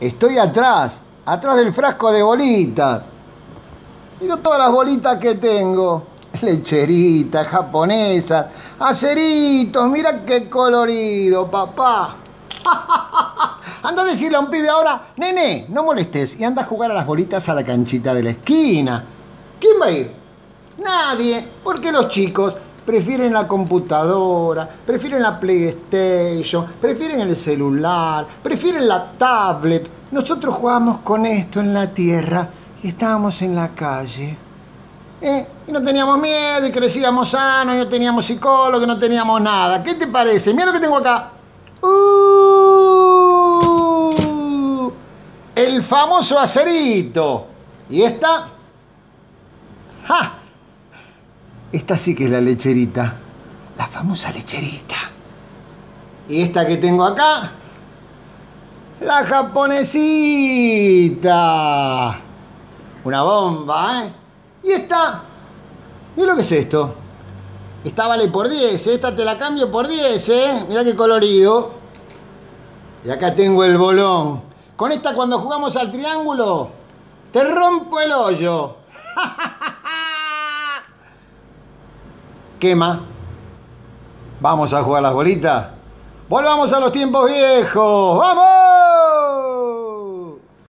Estoy atrás, atrás del frasco de bolitas. Mira todas las bolitas que tengo. Lecheritas, japonesas, aceritos, mira qué colorido, papá. anda a decirle a un pibe ahora, nene, no molestes, y anda a jugar a las bolitas a la canchita de la esquina. ¿Quién va a ir? Nadie, porque los chicos prefieren la computadora, prefieren la PlayStation, prefieren el celular, prefieren la tablet. Nosotros jugamos con esto en la tierra y estábamos en la calle. ¿Eh? Y no teníamos miedo y crecíamos sanos y no teníamos psicólogo no teníamos nada. ¿Qué te parece? Mira lo que tengo acá. Uh, el famoso acerito. Y esta... ¡Ja! Esta sí que es la lecherita. La famosa lecherita. Y esta que tengo acá. La japonesita. Una bomba, ¿eh? Y esta. Mira lo que es esto. Esta vale por 10, ¿eh? esta te la cambio por 10, ¿eh? Mira qué colorido. Y acá tengo el bolón. Con esta cuando jugamos al triángulo, te rompo el hoyo. Vamos a jugar las bolitas. Volvamos a los tiempos viejos. ¡Vamos!